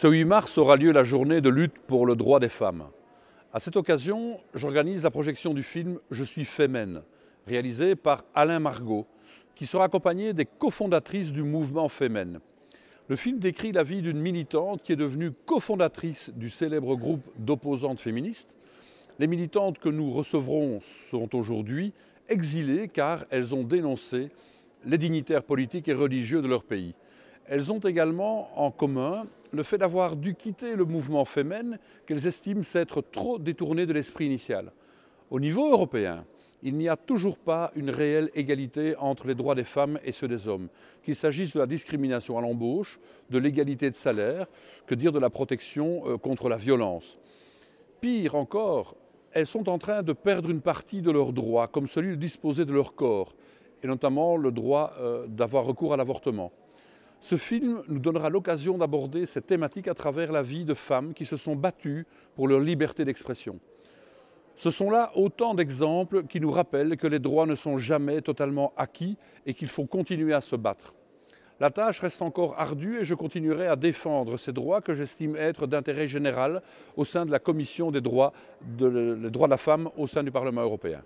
Ce 8 mars aura lieu la journée de lutte pour le droit des femmes. À cette occasion, j'organise la projection du film Je suis Femen, réalisé par Alain Margot, qui sera accompagné des cofondatrices du mouvement Femen. Le film décrit la vie d'une militante qui est devenue cofondatrice du célèbre groupe d'opposantes féministes. Les militantes que nous recevrons sont aujourd'hui exilées car elles ont dénoncé les dignitaires politiques et religieux de leur pays. Elles ont également en commun le fait d'avoir dû quitter le mouvement féminin qu'elles estiment s'être trop détourné de l'esprit initial. Au niveau européen, il n'y a toujours pas une réelle égalité entre les droits des femmes et ceux des hommes, qu'il s'agisse de la discrimination à l'embauche, de l'égalité de salaire, que dire de la protection euh, contre la violence. Pire encore, elles sont en train de perdre une partie de leurs droits, comme celui de disposer de leur corps, et notamment le droit euh, d'avoir recours à l'avortement. Ce film nous donnera l'occasion d'aborder cette thématique à travers la vie de femmes qui se sont battues pour leur liberté d'expression. Ce sont là autant d'exemples qui nous rappellent que les droits ne sont jamais totalement acquis et qu'il faut continuer à se battre. La tâche reste encore ardue et je continuerai à défendre ces droits que j'estime être d'intérêt général au sein de la Commission des droits de, droits de la femme au sein du Parlement européen.